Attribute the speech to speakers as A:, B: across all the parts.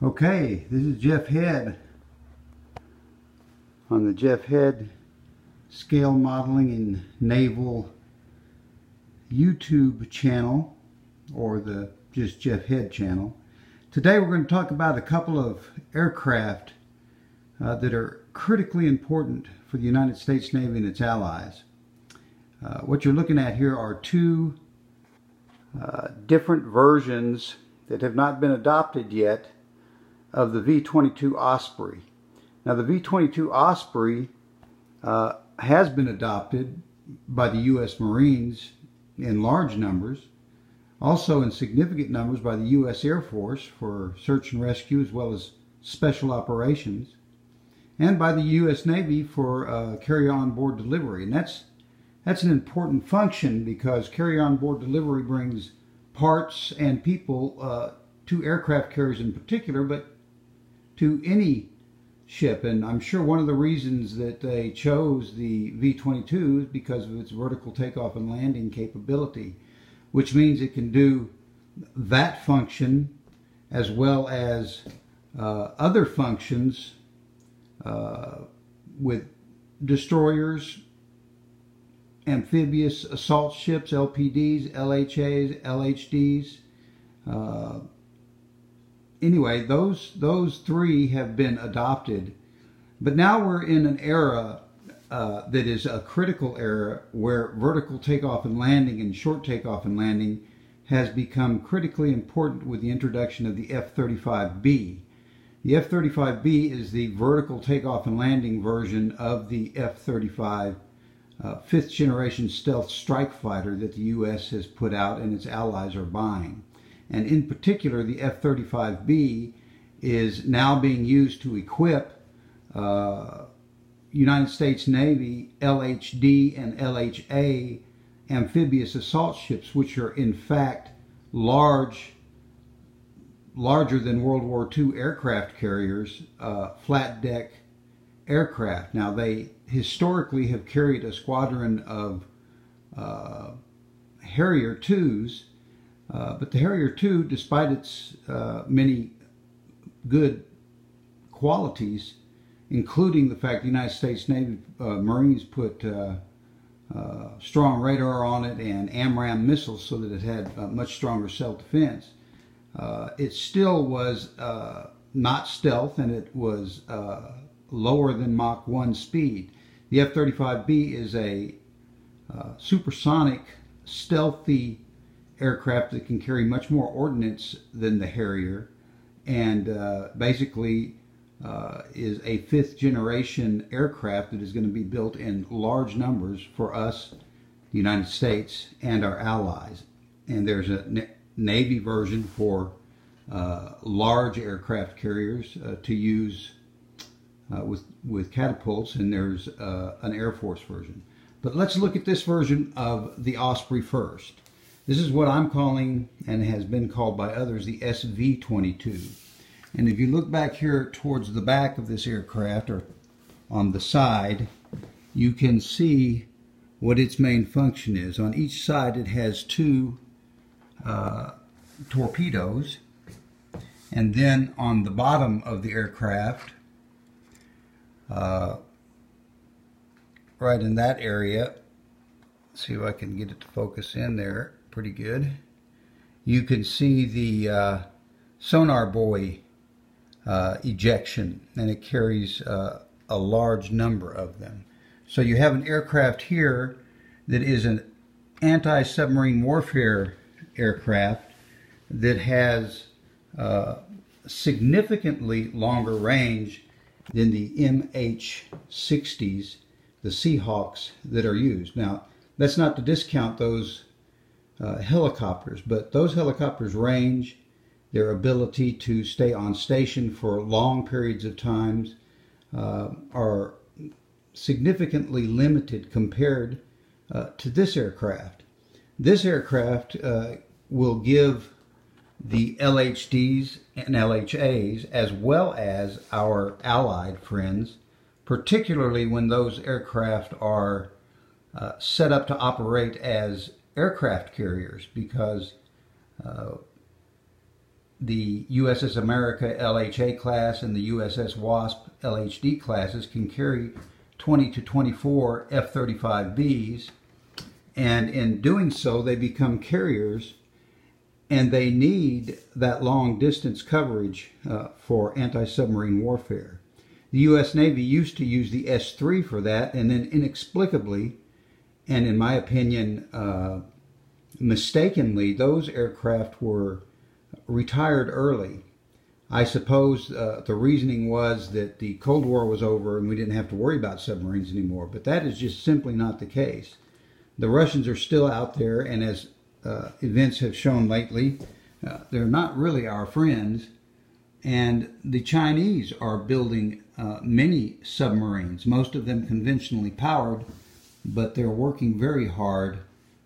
A: Okay, this is Jeff Head on the Jeff Head Scale Modeling in Naval YouTube channel or the just Jeff Head channel. Today we're going to talk about a couple of aircraft uh, that are critically important for the United States Navy and its allies. Uh, what you're looking at here are two uh, different versions that have not been adopted yet of the V-22 Osprey. Now the V-22 Osprey uh, has been adopted by the U.S. Marines in large numbers, also in significant numbers by the U.S. Air Force for search and rescue as well as special operations, and by the U.S. Navy for uh, carrier onboard delivery. And that's that's an important function because carrier onboard delivery brings parts and people uh, to aircraft carriers in particular, but to any ship. And I'm sure one of the reasons that they chose the V-22 is because of its vertical takeoff and landing capability, which means it can do that function as well as uh, other functions uh, with destroyers, amphibious assault ships, LPDs, LHAs, LHDs, uh, anyway, those those three have been adopted, but now we're in an era uh, that is a critical era where vertical takeoff and landing and short takeoff and landing has become critically important with the introduction of the F-35B. The F-35B is the vertical takeoff and landing version of the F-35 uh, fifth generation stealth strike fighter that the U.S. has put out and its allies are buying and in particular the F-35B is now being used to equip uh, United States Navy LHD and LHA amphibious assault ships, which are in fact large, larger than World War II aircraft carriers, uh, flat deck aircraft. Now they historically have carried a squadron of uh, Harrier 2s uh, but the Harrier II, despite its uh, many good qualities, including the fact the United States Navy uh, Marines put uh, uh, strong radar on it and AMRAAM missiles so that it had much stronger self-defense, it still was not stealth and it was lower than Mach 1 speed. The F-35B is a supersonic, stealthy aircraft that can carry much more ordnance than the Harrier and uh, basically uh, is a fifth generation aircraft that is going to be built in large numbers for us, the United States, and our allies. And there's a Navy version for uh, large aircraft carriers uh, to use uh, with, with catapults, and there's uh, an Air Force version. But let's look at this version of the Osprey first. This is what I'm calling, and has been called by others, the SV-22. And if you look back here towards the back of this aircraft, or on the side, you can see what its main function is. On each side it has two uh, torpedoes, and then on the bottom of the aircraft, uh, right in that area, see if I can get it to focus in there, pretty good. You can see the uh, sonar buoy uh, ejection, and it carries uh, a large number of them. So you have an aircraft here that is an anti-submarine warfare aircraft that has uh, significantly longer range than the MH-60s, the Seahawks that are used. Now, that's not to discount those uh, helicopters, but those helicopters range, their ability to stay on station for long periods of times uh, are significantly limited compared uh, to this aircraft. This aircraft uh, will give the LHDs and LHAs as well as our allied friends, particularly when those aircraft are uh, set up to operate as aircraft carriers because uh, the USS America LHA class and the USS Wasp LHD classes can carry 20 to 24 F-35Bs, and in doing so, they become carriers, and they need that long distance coverage uh, for anti-submarine warfare. The U.S. Navy used to use the S-3 for that, and then inexplicably, and in my opinion, uh, mistakenly, those aircraft were retired early. I suppose uh, the reasoning was that the Cold War was over and we didn't have to worry about submarines anymore, but that is just simply not the case. The Russians are still out there, and as uh, events have shown lately, uh, they're not really our friends. And the Chinese are building uh, many submarines, most of them conventionally powered, but they're working very hard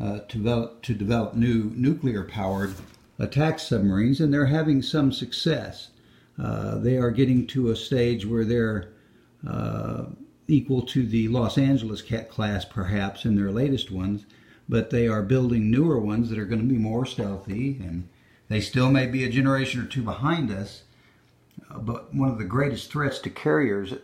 A: uh, to develop, to develop new nuclear powered attack submarines, and they're having some success. Uh, they are getting to a stage where they're uh, equal to the Los Angeles Cat class, perhaps, in their latest ones, but they are building newer ones that are going to be more stealthy, and they still may be a generation or two behind us. Uh, but one of the greatest threats to carriers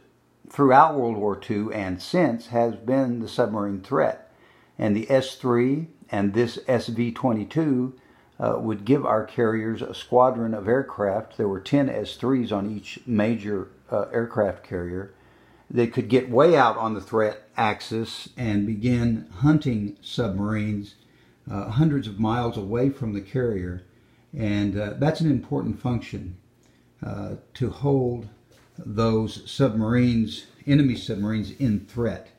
A: throughout World War II and since has been the submarine threat. And the S 3 and this SV 22 uh, would give our carriers a squadron of aircraft. There were 10 S-3s on each major uh, aircraft carrier. They could get way out on the threat axis and begin hunting submarines uh, hundreds of miles away from the carrier. And uh, that's an important function uh, to hold those submarines, enemy submarines, in threat.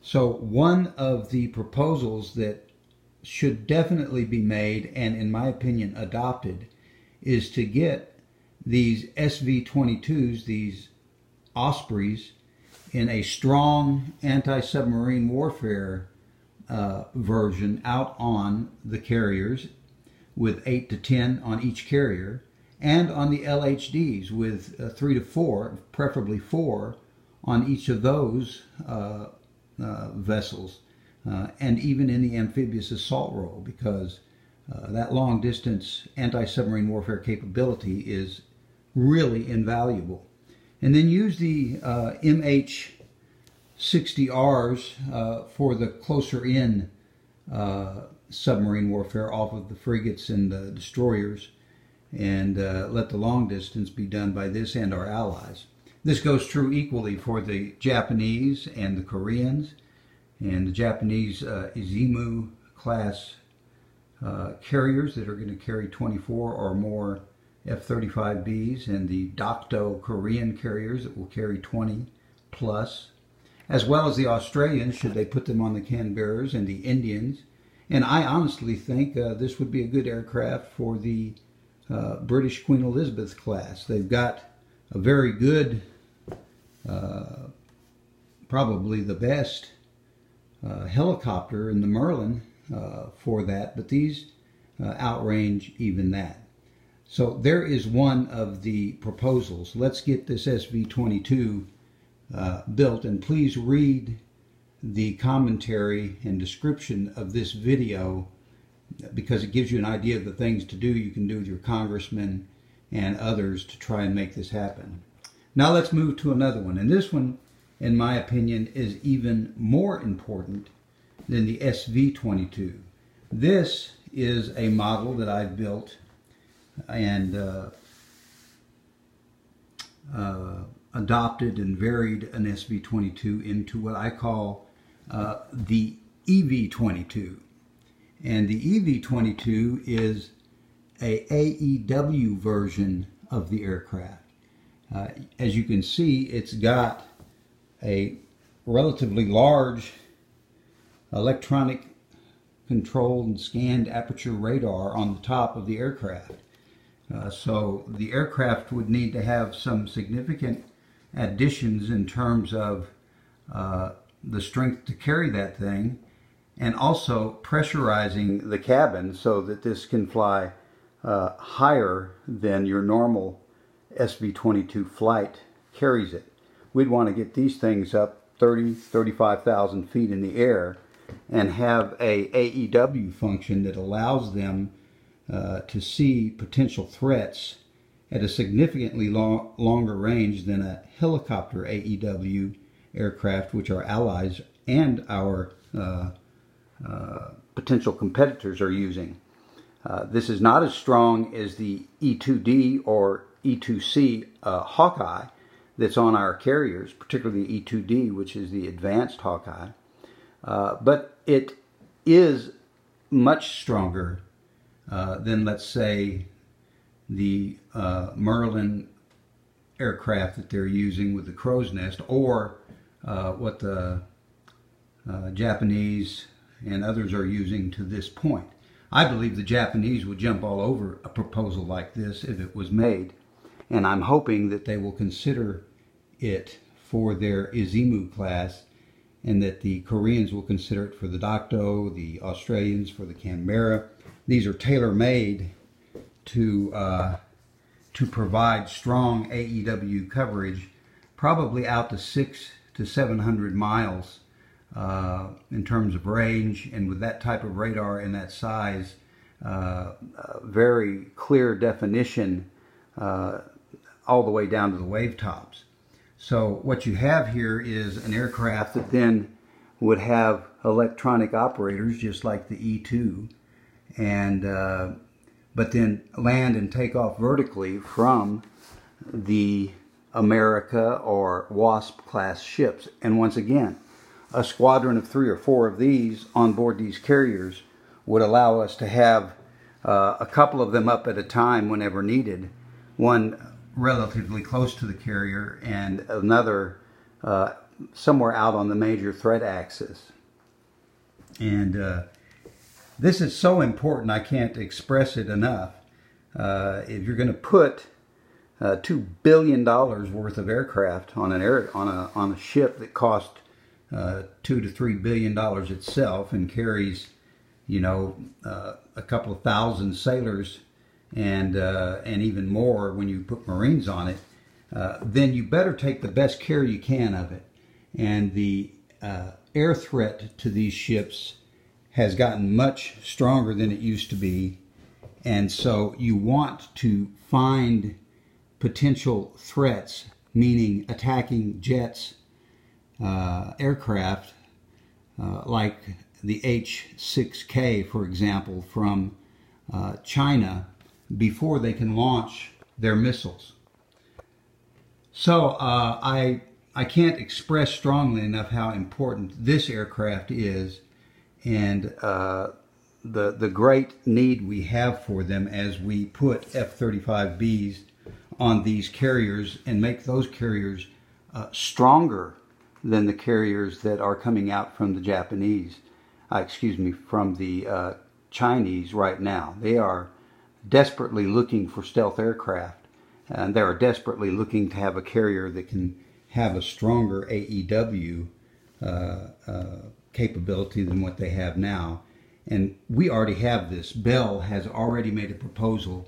A: So one of the proposals that should definitely be made and, in my opinion, adopted is to get these SV 22s, these Ospreys, in a strong anti submarine warfare uh, version out on the carriers with 8 to 10 on each carrier, and on the LHDs with uh, 3 to 4, preferably 4, on each of those uh, uh vessels uh, and even in the amphibious assault role because uh, that long distance anti submarine warfare capability is really invaluable. And then use the MH 60Rs uh, for the closer in submarine warfare off of the frigates and the destroyers and uh, let the long distance be done by this and our allies. This goes true equally for the Japanese and the Koreans and the Japanese uh, Izumo class uh, carriers that are going to carry 24 or more F-35Bs and the Dokdo Korean carriers that will carry 20 plus, as well as the Australians should they put them on the Canberras and the Indians. And I honestly think uh, this would be a good aircraft for the uh, British Queen Elizabeth class. They've got a very good, uh, probably the best uh, helicopter in the Merlin uh, for that, but these uh, outrange even that. So there is one of the proposals. Let's get this SV-22 uh, built, and please read the commentary and description of this video because it gives you an idea of the things to do you can do with your congressman and others to try and make this happen. Now let's move to another one. And this one in my opinion, is even more important than the SV22. This is a model that I've built and uh, uh, adopted and varied an SV22 into what I call uh, the EV22. And the EV22 is a AEW version of the aircraft. Uh, as you can see, it's got a relatively large electronic controlled and scanned aperture radar on the top of the aircraft. Uh, so the aircraft would need to have some significant additions in terms of uh, the strength to carry that thing and also pressurizing the cabin so that this can fly uh, higher than your normal SV-22 flight carries it. We'd want to get these things up 30, 35,000 feet in the air and have a AEW function that allows them uh, to see potential threats at a significantly long, longer range than a helicopter AEW aircraft, which our allies and our uh, potential competitors are using. Uh, this is not as strong as the E2D or E2C uh, Hawkeye that's on our carriers, particularly the E2D, which is the advanced Hawkeye. Uh, but it is much stronger uh, than, let's say, the uh, Merlin aircraft that they're using with the crow's nest or what the Japanese and others are using to this point. I believe the Japanese would jump all over a proposal like this if it was made, and I'm hoping that they will consider it for their Izumo class and that the Koreans will consider it for the Dokdo, the Australians for the Canberra. These are tailor-made to uh, to provide strong AEW coverage, probably out to six to 700 miles uh, in terms of range, and with that type of radar and that size, uh, very clear definition uh, all the way down to the wave tops. So what you have here is an aircraft that then would have electronic operators just like the E2 and uh, but then land and take off vertically from the America or WASP class ships. And once again, a squadron of three or four of these on board these carriers would allow us to have uh, a couple of them up at a time whenever needed, one relatively close to the carrier and another uh, somewhere out on the major threat axis. And uh, this is so important, I can't express it enough. Uh, if you're going to put uh, two billion dollars worth of aircraft on an air on a on a ship that cost two to three billion dollars itself and carries, you know, uh, a couple of thousand sailors and uh, and even more when you put Marines on it, uh, then you better take the best care you can of it. And the air threat to these ships has gotten much stronger than it used to be. And so you want to find potential threats, meaning attacking jets, uh, aircraft, uh, like the H-6K, for example, from uh, China, before they can launch their missiles. So uh, I, I can't express strongly enough how important this aircraft is and uh, the the great need we have for them as we put F-35Bs on these carriers and make those carriers uh, stronger than the carriers that are coming out from the Japanese, uh, excuse me, from the uh, Chinese right now. They are desperately looking for stealth aircraft, and they are desperately looking to have a carrier that can have a stronger AEW uh, uh, capability than what they have now. And we already have this. Bell has already made a proposal.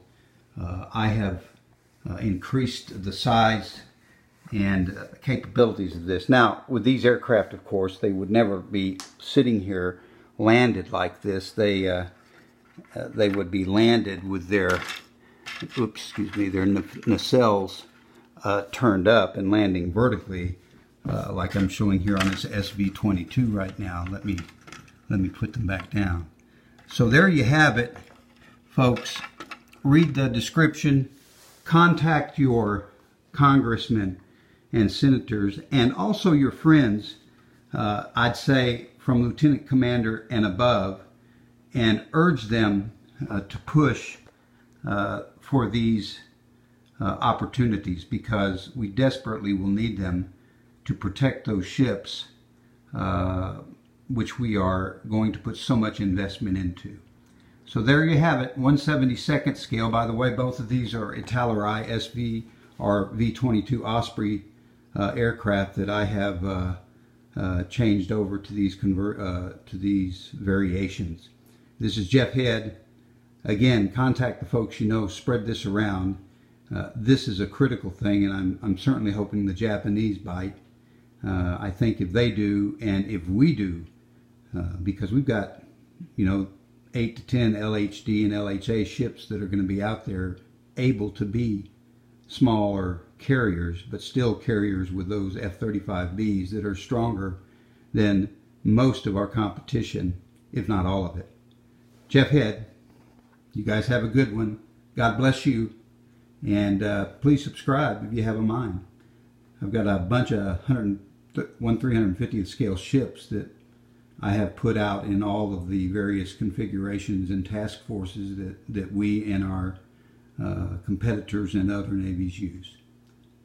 A: Uh, I have uh, increased the size and uh, capabilities of this. Now, with these aircraft, of course, they would never be sitting here landed like this. They uh, uh, they would be landed with their oops, excuse me, their nacelles uh, turned up and landing vertically uh, like I'm showing here on this SV22 right now. Let me, let me put them back down. So there you have it, folks. Read the description. Contact your congressmen and senators and also your friends, uh, I'd say from lieutenant commander and above, and urge them uh, to push uh, for these uh, opportunities because we desperately will need them to protect those ships, uh, which we are going to put so much investment into. So there you have it, 172nd scale. By the way, both of these are Italeri SV or V-22 Osprey uh, aircraft that I have uh, uh, changed over to these convert uh, to these variations. This is Jeff Head. Again, contact the folks you know, spread this around. Uh, this is a critical thing, and I'm, I'm certainly hoping the Japanese bite. I think if they do, and if we do, because we've got, you know, eight to ten LHD and LHA ships that are going to be out there able to be smaller carriers, but still carriers with those F-35Bs that are stronger than most of our competition, if not all of it. Jeff Head, you guys have a good one. God bless you. And uh, please subscribe if you have a mind. I've got a bunch of 100, 1 350th scale ships that I have put out in all of the various configurations and task forces that, that we and our uh, competitors and other navies use.